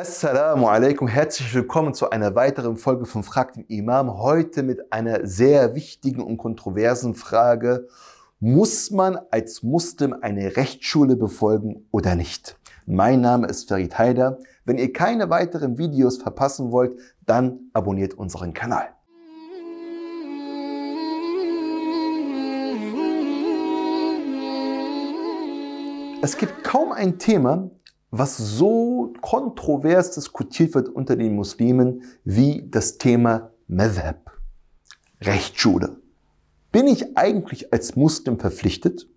Assalamu alaikum, herzlich willkommen zu einer weiteren Folge von Frag den Imam. Heute mit einer sehr wichtigen und kontroversen Frage. Muss man als Muslim eine Rechtsschule befolgen oder nicht? Mein Name ist Farid Haider. Wenn ihr keine weiteren Videos verpassen wollt, dann abonniert unseren Kanal. Es gibt kaum ein Thema, was so kontrovers diskutiert wird unter den Muslimen wie das Thema Madhab, Rechtsschule. Bin ich eigentlich als Muslim verpflichtet,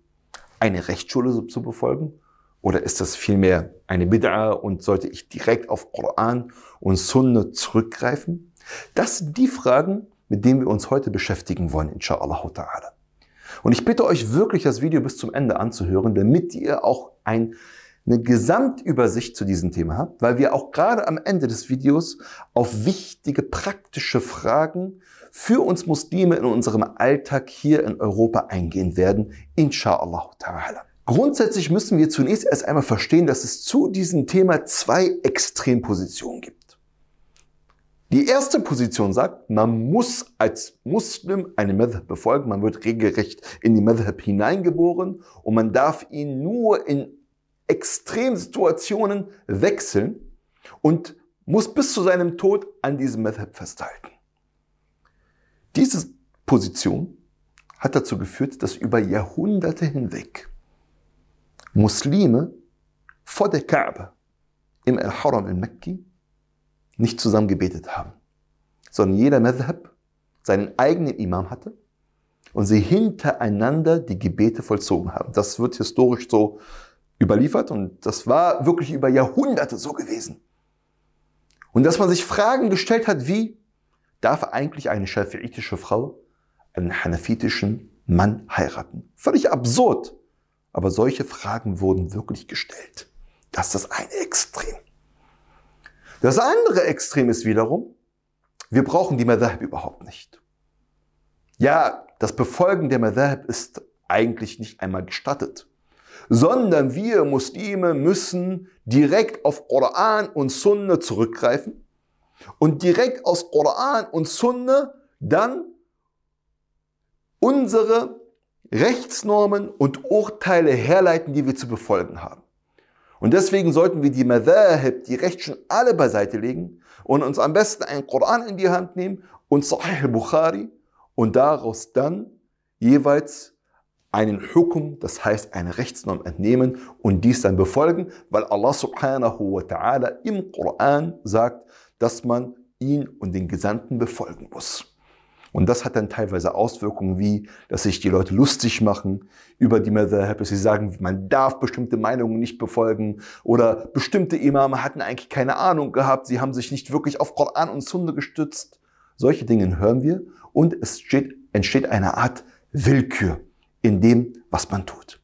eine Rechtsschule zu befolgen? Oder ist das vielmehr eine Bid'a und sollte ich direkt auf Koran und Sunna zurückgreifen? Das sind die Fragen, mit denen wir uns heute beschäftigen wollen, inshallah ta'ala. Und ich bitte euch wirklich, das Video bis zum Ende anzuhören, damit ihr auch ein eine Gesamtübersicht zu diesem Thema habt, weil wir auch gerade am Ende des Videos auf wichtige praktische Fragen für uns Muslime in unserem Alltag hier in Europa eingehen werden, inshallah ta'ala. Grundsätzlich müssen wir zunächst erst einmal verstehen, dass es zu diesem Thema zwei Extrempositionen gibt. Die erste Position sagt, man muss als Muslim eine Madhab befolgen, man wird regelrecht in die Madhab hineingeboren und man darf ihn nur in Extremsituationen wechseln und muss bis zu seinem Tod an diesem Madhab festhalten. Diese Position hat dazu geführt, dass über Jahrhunderte hinweg Muslime vor der Kaaba im Al-Haram in Mekki nicht zusammen gebetet haben, sondern jeder Madhab seinen eigenen Imam hatte und sie hintereinander die Gebete vollzogen haben. Das wird historisch so überliefert und das war wirklich über Jahrhunderte so gewesen. Und dass man sich Fragen gestellt hat, wie darf eigentlich eine schafiitische Frau einen hanafitischen Mann heiraten? Völlig absurd. Aber solche Fragen wurden wirklich gestellt. Das ist das eine Extrem. Das andere Extrem ist wiederum, wir brauchen die Madhab überhaupt nicht. Ja, das Befolgen der Madhab ist eigentlich nicht einmal gestattet sondern wir Muslime müssen direkt auf Koran und Sunna zurückgreifen und direkt aus Koran und Sunna dann unsere Rechtsnormen und Urteile herleiten, die wir zu befolgen haben. Und deswegen sollten wir die Madhahib, die Rechtschen, alle beiseite legen und uns am besten einen Koran in die Hand nehmen und Sahih al-Bukhari und daraus dann jeweils einen Hukum, das heißt eine Rechtsnorm entnehmen und dies dann befolgen, weil Allah subhanahu wa ta'ala im Koran sagt, dass man ihn und den Gesandten befolgen muss. Und das hat dann teilweise Auswirkungen wie, dass sich die Leute lustig machen über die Madhab, dass sie sagen, man darf bestimmte Meinungen nicht befolgen oder bestimmte Imame hatten eigentlich keine Ahnung gehabt, sie haben sich nicht wirklich auf Koran und Sunna gestützt. Solche Dinge hören wir und es entsteht eine Art Willkür in dem, was man tut.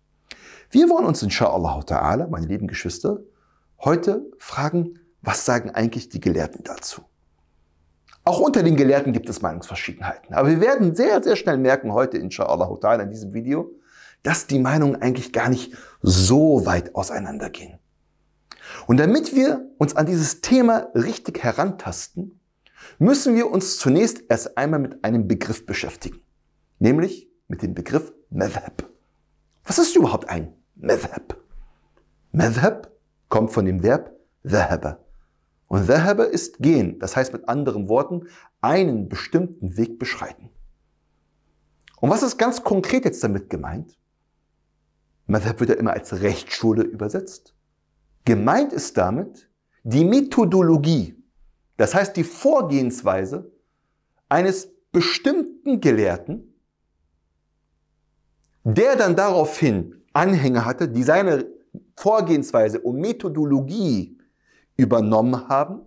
Wir wollen uns inshallah ta'ala, meine lieben Geschwister, heute fragen, was sagen eigentlich die Gelehrten dazu? Auch unter den Gelehrten gibt es Meinungsverschiedenheiten. Aber wir werden sehr, sehr schnell merken heute, inshallah ta'ala, in diesem Video, dass die Meinungen eigentlich gar nicht so weit auseinandergehen. Und damit wir uns an dieses Thema richtig herantasten, müssen wir uns zunächst erst einmal mit einem Begriff beschäftigen. Nämlich mit dem Begriff Madhab. Was ist überhaupt ein Madhab? Madhab kommt von dem Verb dhahaba. Und dhahaba ist gehen. Das heißt mit anderen Worten, einen bestimmten Weg beschreiten. Und was ist ganz konkret jetzt damit gemeint? Madhab wird ja immer als Rechtsschule übersetzt. Gemeint ist damit die Methodologie, das heißt die Vorgehensweise eines bestimmten Gelehrten, der dann daraufhin Anhänger hatte, die seine Vorgehensweise und Methodologie übernommen haben,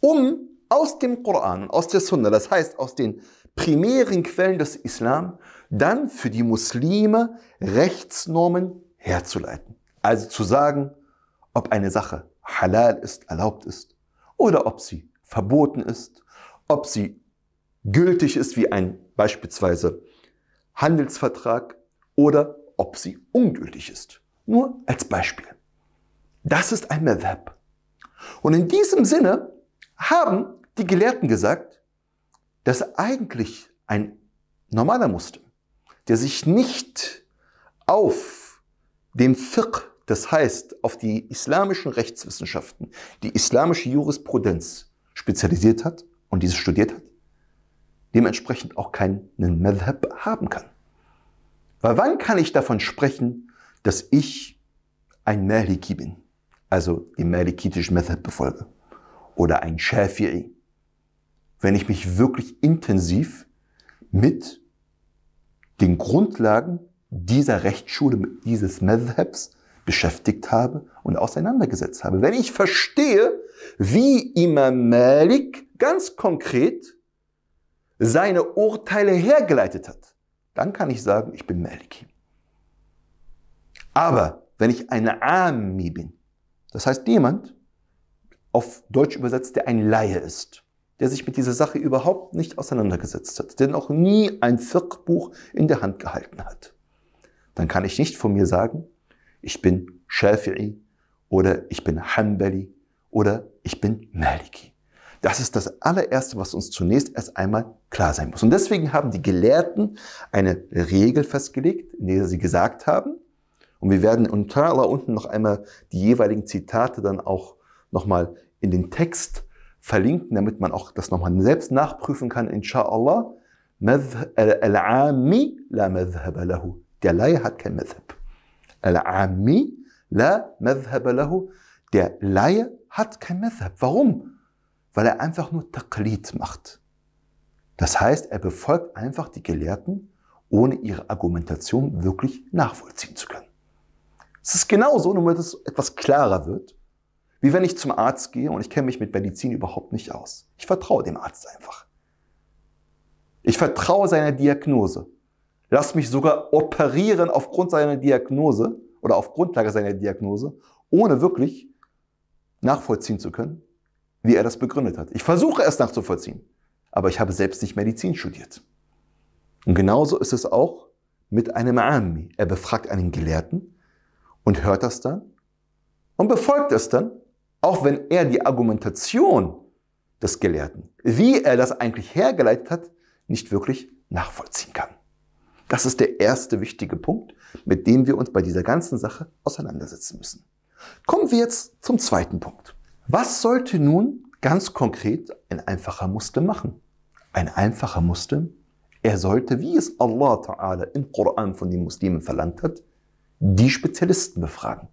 um aus dem Koran, aus der Sunna, das heißt aus den primären Quellen des Islam, dann für die Muslime Rechtsnormen herzuleiten. Also zu sagen, ob eine Sache halal ist, erlaubt ist, oder ob sie verboten ist, ob sie gültig ist wie ein beispielsweise Handelsvertrag oder ob sie ungültig ist. Nur als Beispiel. Das ist ein Madhab. Und in diesem Sinne haben die Gelehrten gesagt, dass eigentlich ein normaler Muslim, der sich nicht auf dem Fiqh, das heißt auf die islamischen Rechtswissenschaften, die islamische Jurisprudenz spezialisiert hat und diese studiert hat, dementsprechend auch keinen Madhab haben kann. Weil wann kann ich davon sprechen, dass ich ein Maliki bin, also die malikitische Madhab befolge, oder ein Shafi'i, wenn ich mich wirklich intensiv mit den Grundlagen dieser Rechtsschule, dieses Madhabs beschäftigt habe und auseinandergesetzt habe. Wenn ich verstehe, wie Imam Malik ganz konkret seine Urteile hergeleitet hat, dann kann ich sagen, ich bin Maliki. Aber wenn ich eine Ami bin, das heißt jemand, auf Deutsch übersetzt, der ein Laie ist, der sich mit dieser Sache überhaupt nicht auseinandergesetzt hat, der noch nie ein Fiqh-Buch in der Hand gehalten hat, dann kann ich nicht von mir sagen, ich bin Shafi'i oder ich bin Hanbali oder ich bin Maliki. Das ist das allererste, was uns zunächst erst einmal klar sein muss. Und deswegen haben die Gelehrten eine Regel festgelegt, in der sie gesagt haben, und wir werden unter Allah unten noch einmal die jeweiligen Zitate dann auch nochmal in den Text verlinken, damit man auch das nochmal selbst nachprüfen kann, inshallah. Madhhab. Der Laie hat kein Madhab. Al-Ami la madhhab lahu. Der Laie hat kein Madhab. Warum? Weil er einfach nur Taqlid macht. Das heißt, er befolgt einfach die Gelehrten, ohne ihre Argumentation wirklich nachvollziehen zu können. Es ist genauso, nur damit es etwas klarer wird, wie wenn ich zum Arzt gehe und ich kenne mich mit Medizin überhaupt nicht aus. Ich vertraue dem Arzt einfach. Ich vertraue seiner Diagnose. Lass mich sogar operieren aufgrund seiner Diagnose oder auf Grundlage seiner Diagnose, ohne wirklich nachvollziehen zu können, wie er das begründet hat. Ich versuche es nachzuvollziehen, aber ich habe selbst nicht Medizin studiert. Und genauso ist es auch mit einem Ami. Er befragt einen Gelehrten und hört das dann und befolgt es dann, auch wenn er die Argumentation des Gelehrten, wie er das eigentlich hergeleitet hat, nicht wirklich nachvollziehen kann. Das ist der erste wichtige Punkt, mit dem wir uns bei dieser ganzen Sache auseinandersetzen müssen. Kommen wir jetzt zum zweiten Punkt. Was sollte nun ganz konkret ein einfacher Muslim machen? Ein einfacher Muslim, er sollte, wie es Allah Ta'ala im Koran von den Muslimen verlangt hat, die Spezialisten befragen.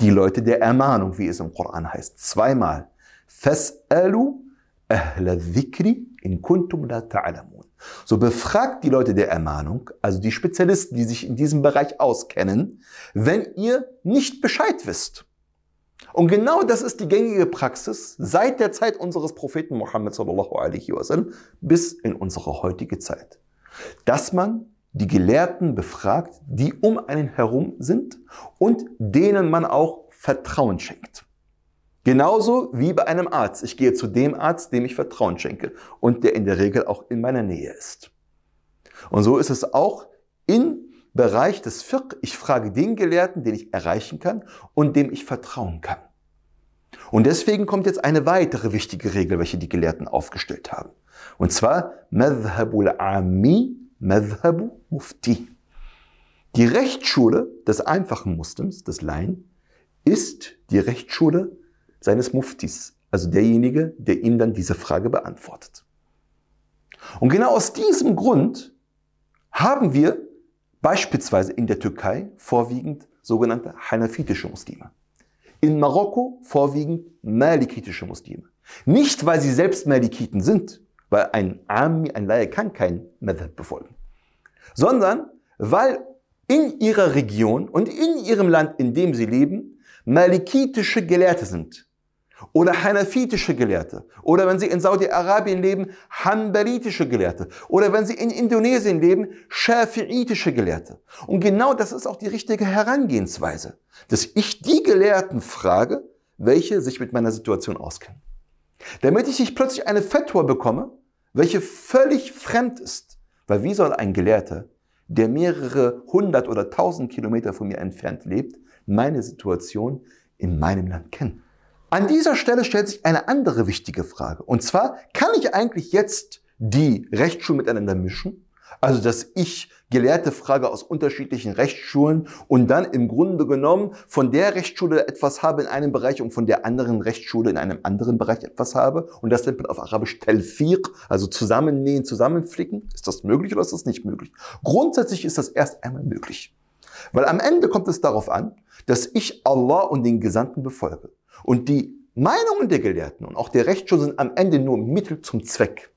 Die Leute der Ermahnung, wie es im Koran heißt, zweimal. Fas'alu ahla dhikri in kuntum la ta'lamun. So befragt die Leute der Ermahnung, also die Spezialisten, die sich in diesem Bereich auskennen, wenn ihr nicht Bescheid wisst. Und genau das ist die gängige Praxis seit der Zeit unseres Propheten Muhammad sallallahu alaihi wasallam bis in unsere heutige Zeit. Dass man die Gelehrten befragt, die um einen herum sind und denen man auch Vertrauen schenkt. Genauso wie bei einem Arzt. Ich gehe zu dem Arzt, dem ich Vertrauen schenke und der in der Regel auch in meiner Nähe ist. Und so ist es auch in Bereich des Fiqh, ich frage den Gelehrten, den ich erreichen kann und dem ich vertrauen kann. Und deswegen kommt jetzt eine weitere wichtige Regel, welche die Gelehrten aufgestellt haben. Und zwar Madhabul Ami, Madhabu Mufti. Die Rechtsschule des einfachen Muslims, des Laien, ist die Rechtsschule seines Muftis, also derjenige, der ihm dann diese Frage beantwortet. Und genau aus diesem Grund haben wir Beispielsweise in der Türkei vorwiegend sogenannte hanafitische Muslime. In Marokko vorwiegend malikitische Muslime. Nicht, weil sie selbst Malikiten sind, weil ein Ami, ein Laie kann kein Madhab befolgen, sondern weil in ihrer Region und in ihrem Land, in dem sie leben, malikitische Gelehrte sind oder hanafitische Gelehrte. Oder wenn sie in Saudi-Arabien leben, hanbalitische Gelehrte. Oder wenn sie in Indonesien leben, schafiitische Gelehrte. Und genau das ist auch die richtige Herangehensweise. Dass ich die Gelehrten frage, welche sich mit meiner Situation auskennen. Damit ich nicht plötzlich eine Fatwa bekomme, welche völlig fremd ist. Weil wie soll ein Gelehrter, der mehrere hundert oder tausend Kilometer von mir entfernt lebt, meine Situation in meinem Land kennen? An dieser Stelle stellt sich eine andere wichtige Frage. Und zwar, kann ich eigentlich jetzt die Rechtsschulen miteinander mischen? Also, dass ich Gelehrte frage aus unterschiedlichen Rechtsschulen und dann im Grunde genommen von der Rechtsschule etwas habe in einem Bereich und von der anderen Rechtsschule in einem anderen Bereich etwas habe und das nennt auf Arabisch Telfiq, also zusammennähen, zusammenflicken. Ist das möglich oder ist das nicht möglich? Grundsätzlich ist das erst einmal möglich. Weil am Ende kommt es darauf an, dass ich Allah und den Gesandten befolge. Und die Meinungen der Gelehrten und auch der Rechtsschule sind am Ende nur Mittel zum Zweck.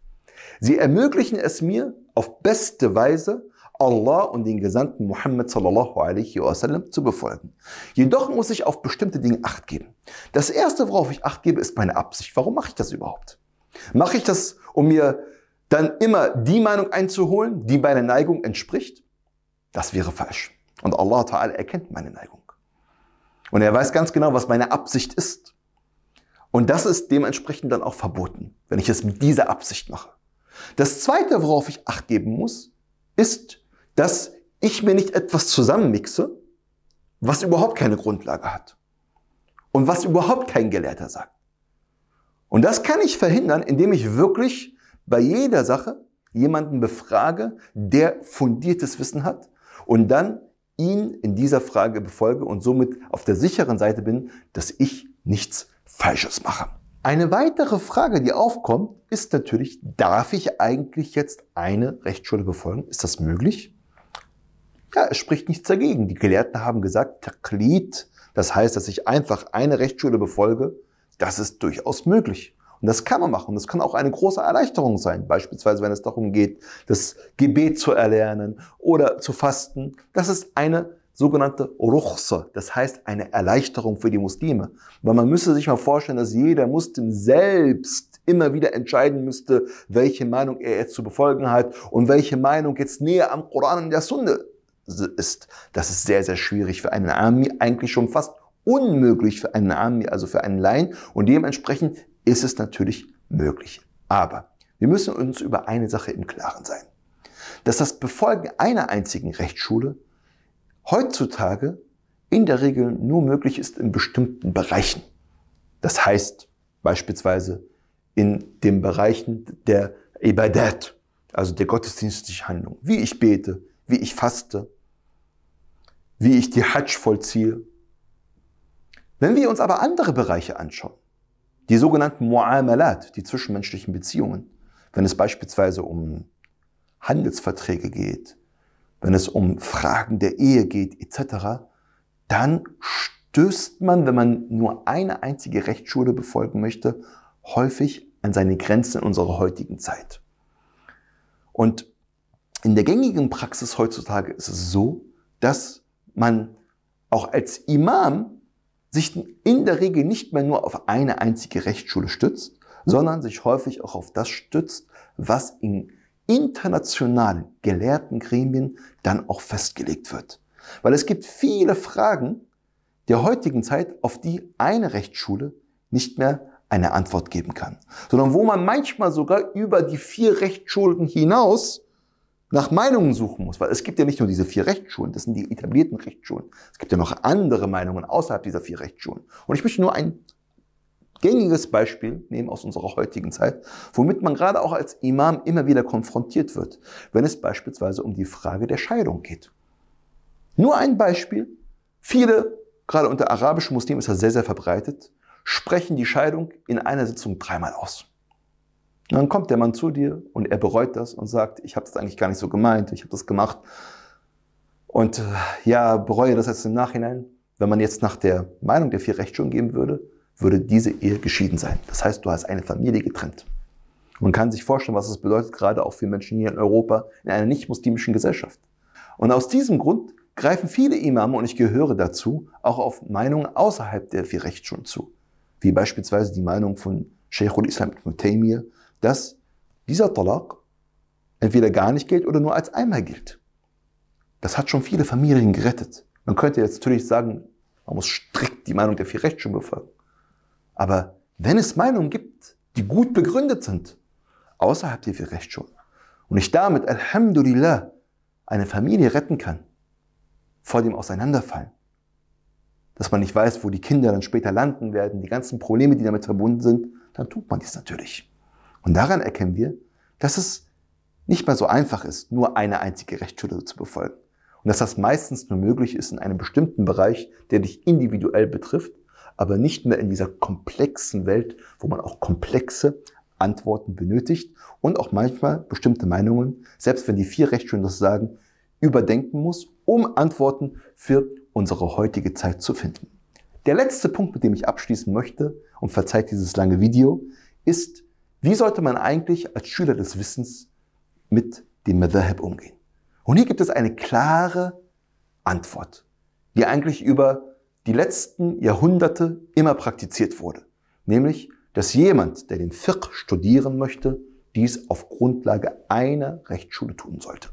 Sie ermöglichen es mir, auf beste Weise Allah und den Gesandten Muhammad sallallahu alaihi wasallam zu befolgen. Jedoch muss ich auf bestimmte Dinge Acht geben. Das erste, worauf ich Acht gebe, ist meine Absicht. Warum mache ich das überhaupt? Mache ich das, um mir dann immer die Meinung einzuholen, die meiner Neigung entspricht? Das wäre falsch. Und Allah Ta'ala erkennt meine Neigung. Und er weiß ganz genau, was meine Absicht ist. Und das ist dementsprechend dann auch verboten, wenn ich es mit dieser Absicht mache. Das zweite, worauf ich Acht geben muss, ist, dass ich mir nicht etwas zusammenmixe, was überhaupt keine Grundlage hat. Und was überhaupt kein Gelehrter sagt. Und das kann ich verhindern, indem ich wirklich bei jeder Sache jemanden befrage, der fundiertes Wissen hat und dann ihn in dieser Frage befolge und somit auf der sicheren Seite bin, dass ich nichts Falsches mache. Eine weitere Frage, die aufkommt, ist natürlich, darf ich eigentlich jetzt eine Rechtsschule befolgen? Ist das möglich? Ja, es spricht nichts dagegen. Die Gelehrten haben gesagt, Taklid, das heißt, dass ich einfach eine Rechtsschule befolge, das ist durchaus möglich. Und das kann man machen. Das kann auch eine große Erleichterung sein. Beispielsweise, wenn es darum geht, das Gebet zu erlernen oder zu fasten. Das ist eine sogenannte Ruchsa, das heißt eine Erleichterung für die Muslime. Weil man müsste sich mal vorstellen, dass jeder Muslim selbst immer wieder entscheiden müsste, welche Meinung er jetzt zu befolgen hat und welche Meinung jetzt näher am Koran und der Sunde ist. Das ist sehr, sehr schwierig für einen Army, eigentlich schon fast unmöglich für einen Army, also für einen Laien. Und dementsprechend ist es natürlich möglich. Aber wir müssen uns über eine Sache im Klaren sein. Dass das Befolgen einer einzigen Rechtsschule heutzutage in der Regel nur möglich ist in bestimmten Bereichen. Das heißt beispielsweise in den Bereichen der Ibadat, also der gottesdienstlichen Handlung, wie ich bete, wie ich faste, wie ich die Hajj vollziehe. Wenn wir uns aber andere Bereiche anschauen, die sogenannten Mu'amalat, die zwischenmenschlichen Beziehungen, wenn es beispielsweise um Handelsverträge geht, wenn es um Fragen der Ehe geht etc., dann stößt man, wenn man nur eine einzige Rechtsschule befolgen möchte, häufig an seine Grenzen in unserer heutigen Zeit. Und in der gängigen Praxis heutzutage ist es so, dass man auch als Imam sich in der Regel nicht mehr nur auf eine einzige Rechtsschule stützt, sondern sich häufig auch auf das stützt, was in internationalen gelehrten Gremien dann auch festgelegt wird. Weil es gibt viele Fragen der heutigen Zeit, auf die eine Rechtsschule nicht mehr eine Antwort geben kann, sondern wo man manchmal sogar über die vier Rechtsschulen hinaus nach Meinungen suchen muss, weil es gibt ja nicht nur diese vier Rechtsschulen, das sind die etablierten Rechtsschulen. Es gibt ja noch andere Meinungen außerhalb dieser vier Rechtsschulen. Und ich möchte nur ein gängiges Beispiel nehmen aus unserer heutigen Zeit, womit man gerade auch als Imam immer wieder konfrontiert wird, wenn es beispielsweise um die Frage der Scheidung geht. Nur ein Beispiel. Viele, gerade unter arabischen Muslimen ist das sehr, sehr verbreitet, sprechen die Scheidung in einer Sitzung dreimal aus. Dann kommt der Mann zu dir und er bereut das und sagt, ich habe das eigentlich gar nicht so gemeint, ich habe das gemacht. Und äh, ja, bereue das jetzt im Nachhinein. Wenn man jetzt nach der Meinung der vier Rechtsschulen geben würde, würde diese Ehe geschieden sein. Das heißt, du hast eine Familie getrennt. Man kann sich vorstellen, was es bedeutet, gerade auch für Menschen hier in Europa, in einer nicht-muslimischen Gesellschaft. Und aus diesem Grund greifen viele Imame, und ich gehöre dazu, auch auf Meinungen außerhalb der vier Rechtsschulen zu. Wie beispielsweise die Meinung von Sheikhul Islam ibn Taymiyyah, dass dieser Talaq entweder gar nicht gilt oder nur als einmal gilt. Das hat schon viele Familien gerettet. Man könnte jetzt natürlich sagen, man muss strikt die Meinung der vier Rechtsschulen befolgen. Aber wenn es Meinungen gibt, die gut begründet sind, außerhalb der vier Rechtsschulen, und ich damit, Alhamdulillah, eine Familie retten kann vor dem Auseinanderfallen, dass man nicht weiß, wo die Kinder dann später landen werden, die ganzen Probleme, die damit verbunden sind, dann tut man dies natürlich. Und daran erkennen wir, dass es nicht mehr so einfach ist, nur eine einzige Rechtsschule zu befolgen. Und dass das meistens nur möglich ist in einem bestimmten Bereich, der dich individuell betrifft, aber nicht mehr in dieser komplexen Welt, wo man auch komplexe Antworten benötigt und auch manchmal bestimmte Meinungen, selbst wenn die vier Rechtsschulen das sagen, überdenken muss, um Antworten für unsere heutige Zeit zu finden. Der letzte Punkt, mit dem ich abschließen möchte, und verzeiht dieses lange Video, ist, wie sollte man eigentlich als Schüler des Wissens mit dem Madhab umgehen? Und hier gibt es eine klare Antwort, die eigentlich über die letzten Jahrhunderte immer praktiziert wurde. Nämlich, dass jemand, der den Fiqh studieren möchte, dies auf Grundlage einer Rechtsschule tun sollte.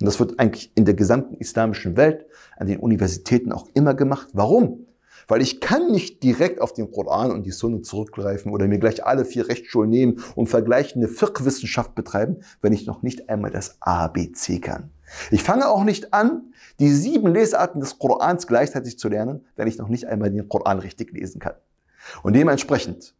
Und das wird eigentlich in der gesamten islamischen Welt, an den Universitäten auch immer gemacht. Warum? Weil ich kann nicht direkt auf den Koran und die Sunne zurückgreifen oder mir gleich alle vier Rechtsschulen nehmen und vergleichende Fiqh-Wissenschaft betreiben, wenn ich noch nicht einmal das ABC kann. Ich fange auch nicht an, die sieben Lesarten des Korans gleichzeitig zu lernen, wenn ich noch nicht einmal den Koran richtig lesen kann. Und dementsprechend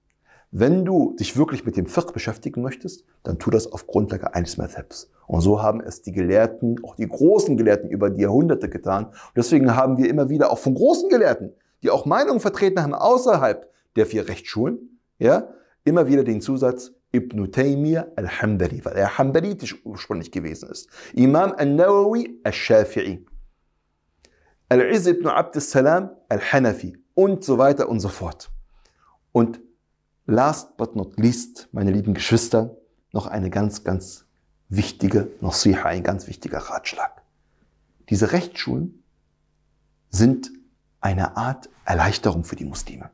wenn du dich wirklich mit dem Fiqh beschäftigen möchtest, dann tu das auf Grundlage eines Madhabs. Und so haben es die Gelehrten, auch die großen Gelehrten über die Jahrhunderte getan. Und deswegen haben wir immer wieder auch von großen Gelehrten, die auch Meinungen vertreten haben außerhalb der vier Rechtsschulen, ja, immer wieder den Zusatz Ibn Taymiyyah al-Hanbali, weil er hanbalitisch ursprünglich gewesen ist. Imam al-Nawawi al-Shafi'i. Al-Izz ibn Abd salam al-Hanafi und so weiter und so fort. Und Last but not least, meine lieben Geschwister, noch eine ganz, ganz wichtige Nasiha, ein ganz wichtiger Ratschlag. Diese Rechtsschulen sind eine Art Erleichterung für die Muslime.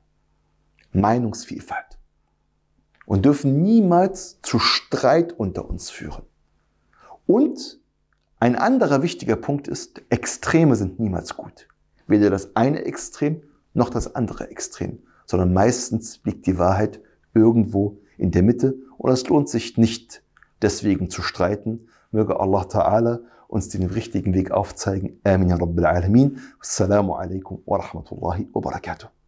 Meinungsvielfalt. Und dürfen niemals zu Streit unter uns führen. Und ein anderer wichtiger Punkt ist, Extreme sind niemals gut. Weder das eine Extrem noch das andere Extrem sondern meistens liegt die Wahrheit irgendwo in der Mitte und es lohnt sich nicht, deswegen zu streiten. Möge Allah Ta'ala uns den richtigen Weg aufzeigen. Amin ya Rabbil Alamin. Assalamu alaikum wa rahmatullahi wa barakatuh.